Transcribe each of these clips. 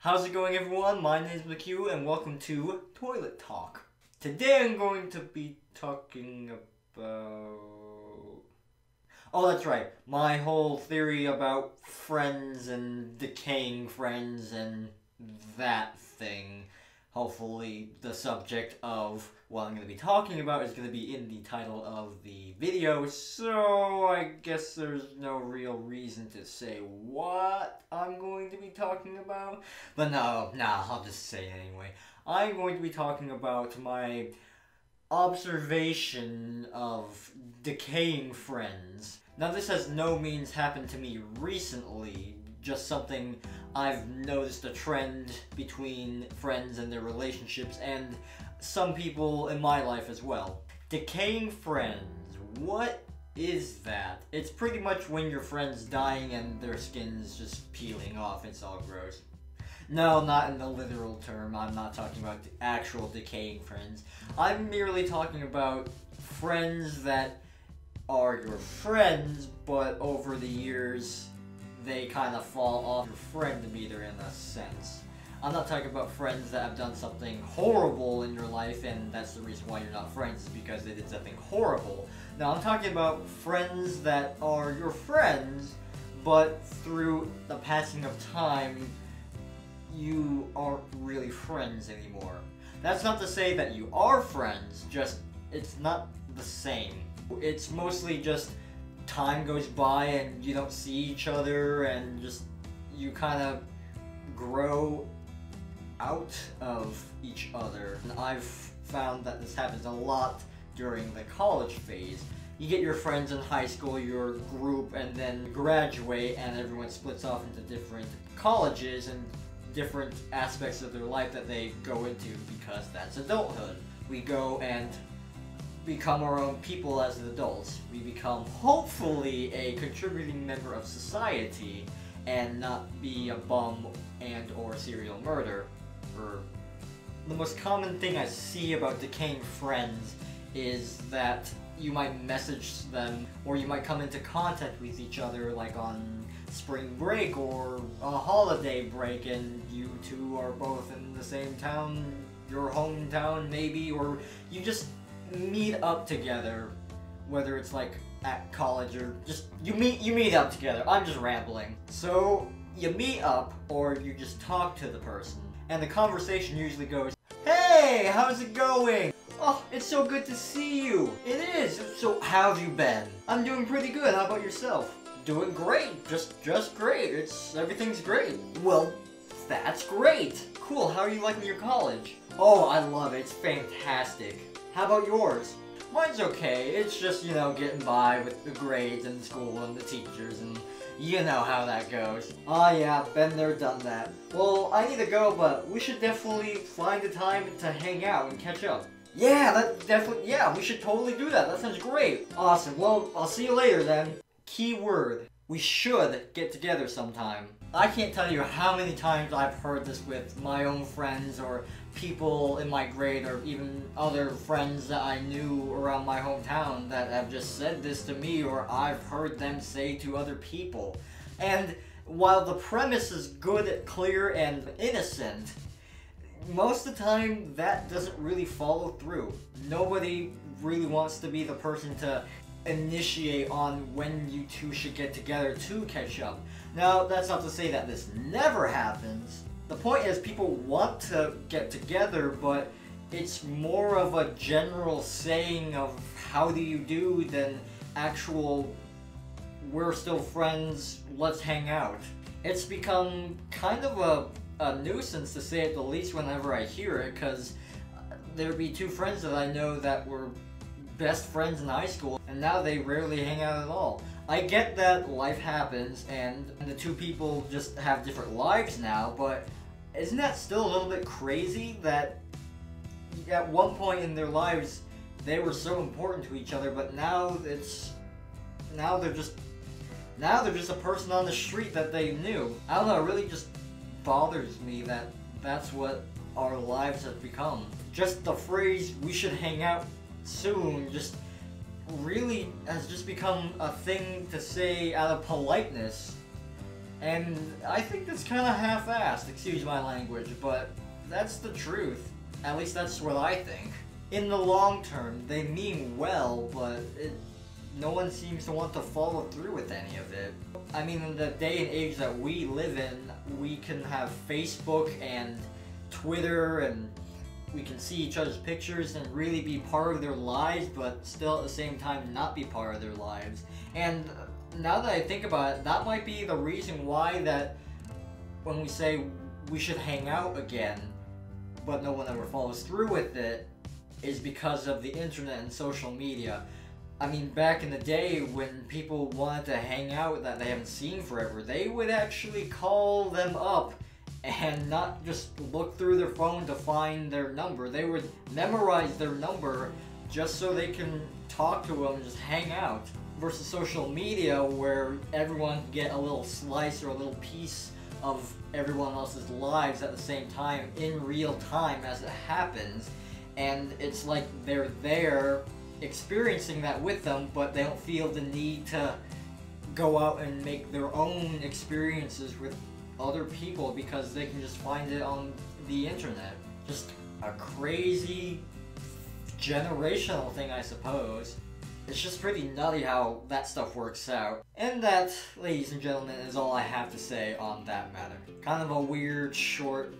How's it going, everyone? My name is McQ, and welcome to Toilet Talk. Today I'm going to be talking about. Oh, that's right. My whole theory about friends and decaying friends and that thing. Hopefully, the subject of what I'm going to be talking about is going to be in the title of the video, so I guess there's no real reason to say what I'm going to be talking about. But no, nah, I'll just say anyway. I'm going to be talking about my observation of decaying friends. Now, this has no means happened to me recently, just something I've noticed a trend between friends and their relationships, and some people in my life as well. Decaying friends, what is that? It's pretty much when your friend's dying and their skin's just peeling off, it's all gross. No, not in the literal term. I'm not talking about the actual decaying friends. I'm merely talking about friends that are your friends, but over the years, they kind of fall off your friend meter in a sense. I'm not talking about friends that have done something horrible in your life and that's the reason why you're not friends because they did something horrible. Now I'm talking about friends that are your friends, but through the passing of time, you aren't really friends anymore. That's not to say that you are friends, just it's not the same. It's mostly just time goes by and you don't see each other and just you kind of grow out of each other. And I've found that this happens a lot during the college phase. You get your friends in high school, your group, and then graduate, and everyone splits off into different colleges and different aspects of their life that they go into because that's adulthood. We go and become our own people as adults. We become, hopefully, a contributing member of society and not be a bum and or serial murder. Or the most common thing I see about decaying friends is that you might message them or you might come into contact with each other like on spring break or a holiday break and you two are both in the same town, your hometown maybe, or you just meet up together, whether it's like at college or just you meet you meet up together. I'm just rambling. So you meet up or you just talk to the person and the conversation usually goes, Hey, how's it going? Oh, it's so good to see you. It is. So how have you been? I'm doing pretty good. How about yourself? Doing great. Just just great. It's everything's great. Well, that's great. Cool. How are you liking your college? Oh, I love it. It's fantastic. How about yours? Mine's okay. It's just, you know, getting by with the grades and school and the teachers and you know how that goes. Ah, yeah, been there, done that. Well, I need to go, but we should definitely find a time to hang out and catch up. Yeah, that definitely, yeah, we should totally do that. That sounds great. Awesome. Well, I'll see you later then. Key word. We should get together sometime. I can't tell you how many times I've heard this with my own friends or people in my grade or even other friends that I knew around my hometown that have just said this to me or I've heard them say to other people. And while the premise is good, clear, and innocent, most of the time that doesn't really follow through. Nobody really wants to be the person to initiate on when you two should get together to catch up. Now, that's not to say that this never happens. The point is people want to get together, but it's more of a general saying of how do you do than actual we're still friends, let's hang out. It's become kind of a, a nuisance to say it the least whenever I hear it, because there'd be two friends that I know that were best friends in high school, and now they rarely hang out at all. I get that life happens, and the two people just have different lives now, but isn't that still a little bit crazy that at one point in their lives they were so important to each other, but now it's now they're just now they're just a person on the street that they knew. I don't know, it really just bothers me that that's what our lives have become. Just the phrase, we should hang out soon, just really has just become a thing to say out of politeness. And I think that's kind of half-assed, excuse my language, but that's the truth. At least that's what I think. In the long term, they mean well, but it, no one seems to want to follow through with any of it. I mean, in the day and age that we live in, we can have Facebook and Twitter and we can see each other's pictures and really be part of their lives, but still at the same time not be part of their lives. And now that I think about it, that might be the reason why that when we say we should hang out again, but no one ever follows through with it, is because of the internet and social media. I mean, back in the day when people wanted to hang out that they haven't seen forever, they would actually call them up and not just look through their phone to find their number. They would memorize their number just so they can talk to them and just hang out. Versus social media where everyone can get a little slice or a little piece of everyone else's lives at the same time in real time as it happens. And it's like they're there experiencing that with them, but they don't feel the need to go out and make their own experiences with other people because they can just find it on the internet. Just a crazy generational thing, I suppose. It's just pretty nutty how that stuff works out. And that, ladies and gentlemen, is all I have to say on that matter. Kind of a weird, short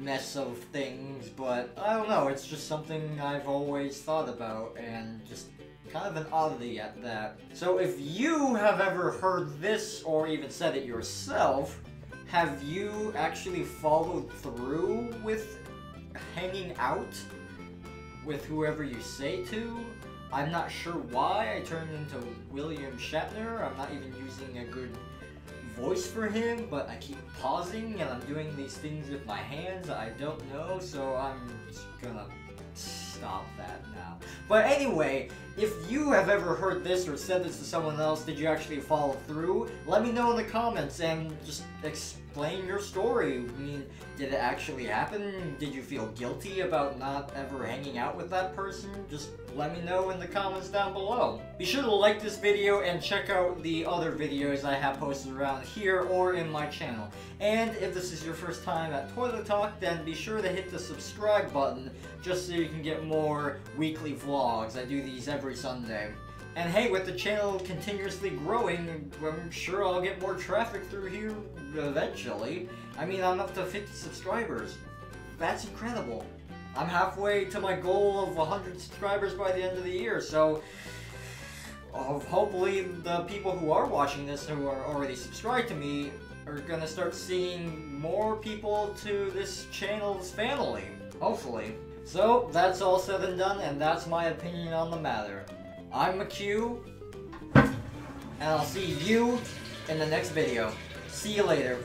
mess of things, but I don't know, it's just something I've always thought about and just kind of an oddity at that. So if you have ever heard this or even said it yourself, have you actually followed through with hanging out with whoever you say to? I'm not sure why I turned into William Shatner. I'm not even using a good voice for him, but I keep pausing and I'm doing these things with my hands I don't know, so I'm just gonna stop that now. But anyway, if you have ever heard this or said this to someone else, did you actually follow through? Let me know in the comments and just explain your story. I mean, did it actually happen? Did you feel guilty about not ever hanging out with that person? Just let me know in the comments down below. Be sure to like this video and check out the other videos I have posted around here or in my channel. And if this is your first time at Toilet Talk, then be sure to hit the subscribe button just so you can get more weekly vlogs. I do these every Sunday. And hey, with the channel continuously growing, I'm sure I'll get more traffic through here eventually. I mean, I'm up to 50 subscribers. That's incredible. I'm halfway to my goal of 100 subscribers by the end of the year, so hopefully the people who are watching this who are already subscribed to me are gonna start seeing more people to this channel's family. Hopefully. So, that's all said and done, and that's my opinion on the matter. I'm McQ, and I'll see you in the next video. See you later.